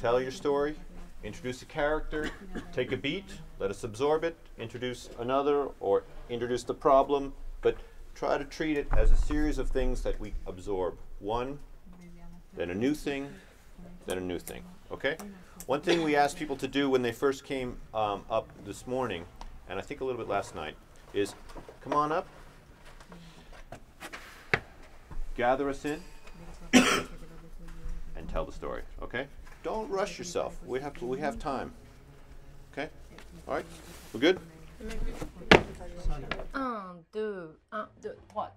tell your story, introduce a character, take a beat, let us absorb it, introduce another, or introduce the problem, but try to treat it as a series of things that we absorb. One, then a new thing, then a new thing. Okay? One thing we asked people to do when they first came um, up this morning, and I think a little bit last night, is come on up, gather us in, and tell the story. Okay? Don't rush yourself. We have we have time. Okay? All right? We're good? 1, 2, 1, 2, 3, 4.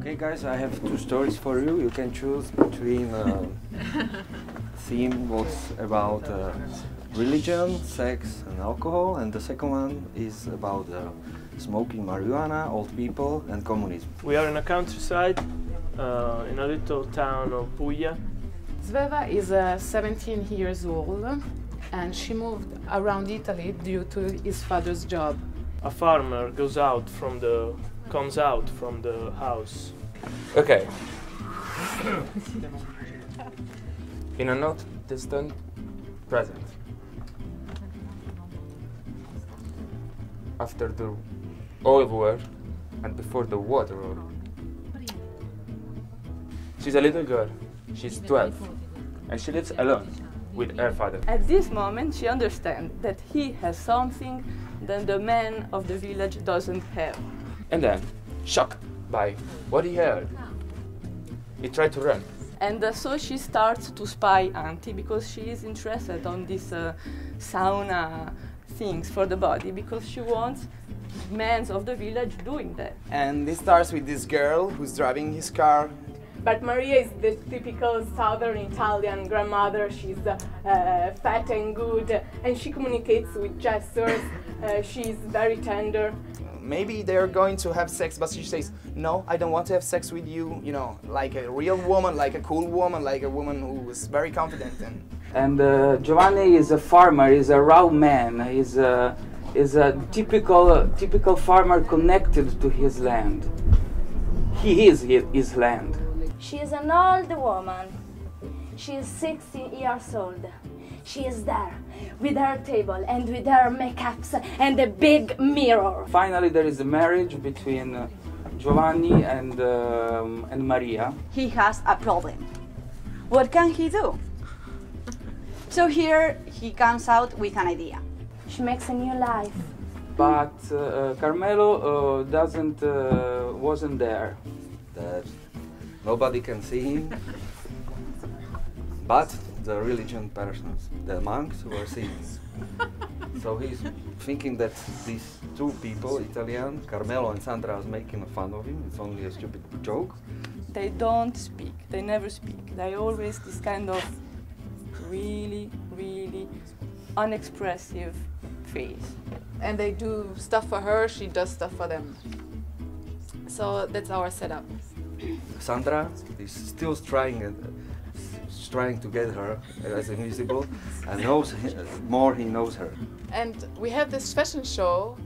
Okay, guys, I have two stories for you. You can choose between uh, theme what's about uh, religion, sex, and alcohol, and the second one is about uh, smoking marijuana, old people, and communism. We are in a countryside, uh, in a little town of Puglia. Sveva is uh, 17 years old and she moved around Italy due to his father's job. A farmer goes out from the comes out from the house. Okay. In a not distant present. After the oil war and before the water war. She's a little girl. She's 12. And she lives alone with her father. At this moment, she understands that he has something that the man of the village doesn't have. And then, shocked by what he heard, he tried to run. And uh, so she starts to spy Auntie because she is interested on this uh, sauna things for the body because she wants men of the village doing that. And it starts with this girl who's driving his car. But Maria is the typical southern Italian grandmother. She's uh, fat and good, and she communicates with gestures. Uh, she's very tender. Maybe they're going to have sex, but she says, No, I don't want to have sex with you. You know, like a real woman, like a cool woman, like a woman who is very confident. And And uh, Giovanni is a farmer. He's a raw man. He's a is a typical typical farmer connected to his land. He is his, his land. She is an old woman. She is 60 years old. She is there with her table and with her makeups and a big mirror. Finally, there is a marriage between uh, Giovanni and um, and Maria. He has a problem. What can he do? So here he comes out with an idea. She makes a new life. But uh, Carmelo uh, doesn't uh, wasn't there. That nobody can see him, but the religion persons, the monks, were seeing so he's thinking that these two people, Italian, Carmelo and Sandra, is making fun of him. It's only a stupid joke. They don't speak. They never speak. They always this kind of really, really unexpressive face. And they do stuff for her, she does stuff for them. So that's our setup. Sandra is still trying uh, trying to get her as invisible and knows he, more he knows her. And we have this fashion show,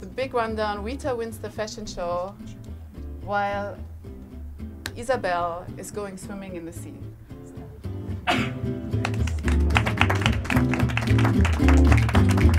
the big rundown. Rita wins the fashion show while Isabel is going swimming in the sea. Thank you.